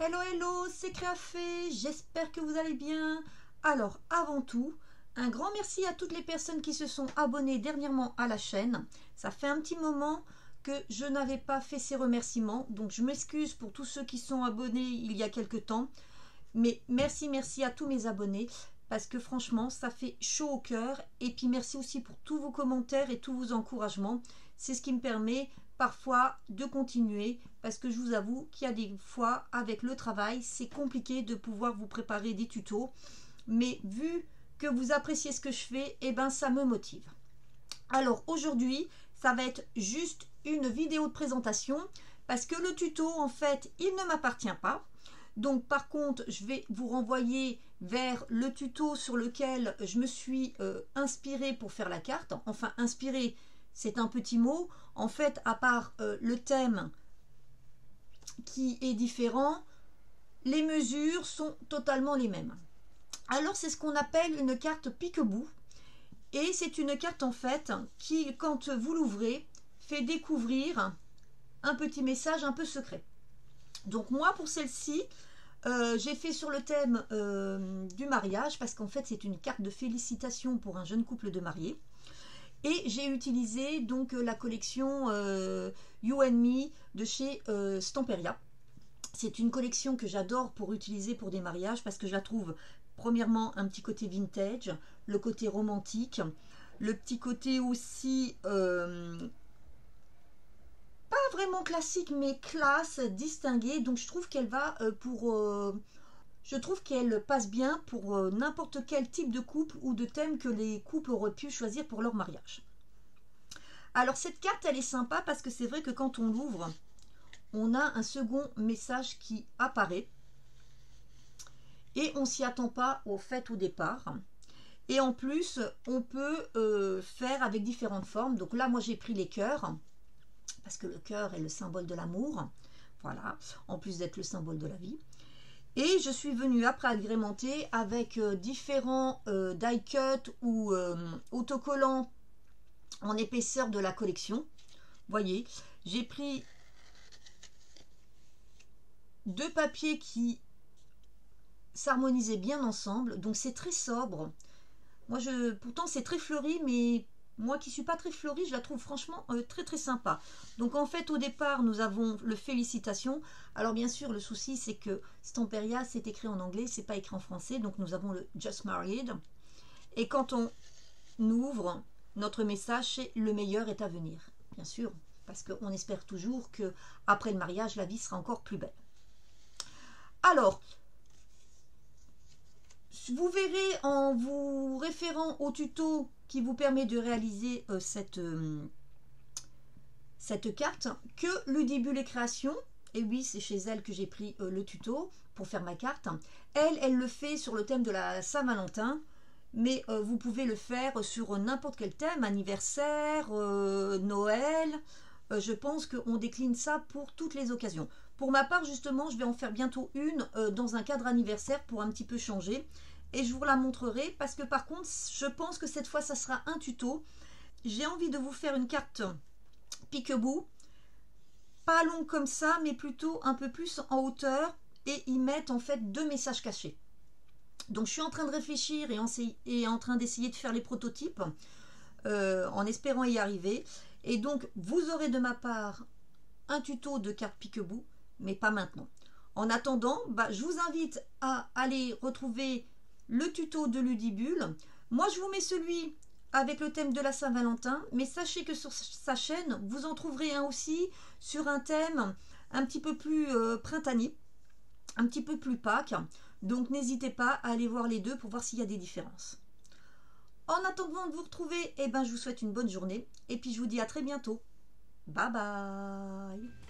Hello hello, c'est Créafé, j'espère que vous allez bien. Alors avant tout, un grand merci à toutes les personnes qui se sont abonnées dernièrement à la chaîne. Ça fait un petit moment que je n'avais pas fait ces remerciements, donc je m'excuse pour tous ceux qui sont abonnés il y a quelques temps. Mais merci, merci à tous mes abonnés parce que franchement, ça fait chaud au cœur. Et puis merci aussi pour tous vos commentaires et tous vos encouragements. C'est ce qui me permet parfois de continuer parce que je vous avoue qu'il y a des fois avec le travail c'est compliqué de pouvoir vous préparer des tutos. Mais vu que vous appréciez ce que je fais et eh ben ça me motive. Alors aujourd'hui ça va être juste une vidéo de présentation parce que le tuto en fait il ne m'appartient pas. Donc par contre je vais vous renvoyer vers le tuto sur lequel je me suis euh, inspirée pour faire la carte enfin inspirée c'est un petit mot. En fait, à part euh, le thème qui est différent, les mesures sont totalement les mêmes. Alors, c'est ce qu'on appelle une carte pique-bout. Et c'est une carte, en fait, qui, quand vous l'ouvrez, fait découvrir un petit message un peu secret. Donc, moi, pour celle-ci, euh, j'ai fait sur le thème euh, du mariage, parce qu'en fait, c'est une carte de félicitations pour un jeune couple de mariés. Et j'ai utilisé donc euh, la collection euh, You and Me de chez euh, Stamperia. C'est une collection que j'adore pour utiliser pour des mariages parce que je la trouve premièrement un petit côté vintage, le côté romantique, le petit côté aussi pas vraiment classique mais classe, distingué. Donc je trouve qu'elle va pour je trouve qu'elle passe bien pour euh, n'importe quel type de couple ou de thème que les couples auraient pu choisir pour leur mariage. Alors cette carte, elle est sympa parce que c'est vrai que quand on l'ouvre, on a un second message qui apparaît. Et on s'y attend pas au fait au départ. Et en plus, on peut euh, faire avec différentes formes. Donc là, moi, j'ai pris les cœurs. Parce que le cœur est le symbole de l'amour. Voilà. En plus d'être le symbole de la vie. Et je suis venue après agrémenter avec euh, différents euh, die cut ou euh, autocollants en épaisseur de la collection. Voyez, j'ai pris deux papiers qui s'harmonisaient bien ensemble. Donc c'est très sobre. Moi, je, pourtant c'est très fleuri, mais moi qui suis pas très fleurie, je la trouve franchement euh, très très sympa. Donc en fait au départ nous avons le félicitations. Alors bien sûr le souci c'est que Stamperia c'est écrit en anglais, c'est pas écrit en français. Donc nous avons le Just Married. Et quand on ouvre notre message c'est le meilleur est à venir. Bien sûr parce qu'on espère toujours que après le mariage la vie sera encore plus belle. Alors vous verrez en vous référant au tuto qui vous permet de réaliser euh, cette, euh, cette carte que Ludibule et Création, et oui c'est chez elle que j'ai pris euh, le tuto pour faire ma carte, elle, elle le fait sur le thème de la Saint-Valentin, mais vous pouvez le faire sur n'importe quel thème, anniversaire, Noël, je pense qu'on décline ça pour toutes les occasions. Pour ma part, justement, je vais en faire bientôt une dans un cadre anniversaire pour un petit peu changer et je vous la montrerai parce que par contre je pense que cette fois ça sera un tuto. J'ai envie de vous faire une carte pique-bout pas long comme ça mais plutôt un peu plus en hauteur et y mettre en fait deux messages cachés. Donc je suis en train de réfléchir et en, train d'essayer de faire les prototypes euh, en espérant y arriver. Et donc vous aurez de ma part un tuto de carte pique-bout mais pas maintenant. En attendant, bah, je vous invite à aller retrouver le tuto de Ludibule. Moi, je vous mets celui avec le thème de la Saint-Valentin, mais sachez que sur sa chaîne, vous en trouverez un aussi sur un thème un petit peu plus euh, printanier, un petit peu plus Pâques. Donc, n'hésitez pas à aller voir les deux pour voir s'il y a des différences. En attendant de vous retrouver, eh ben, je vous souhaite une bonne journée et puis je vous dis à très bientôt. Bye bye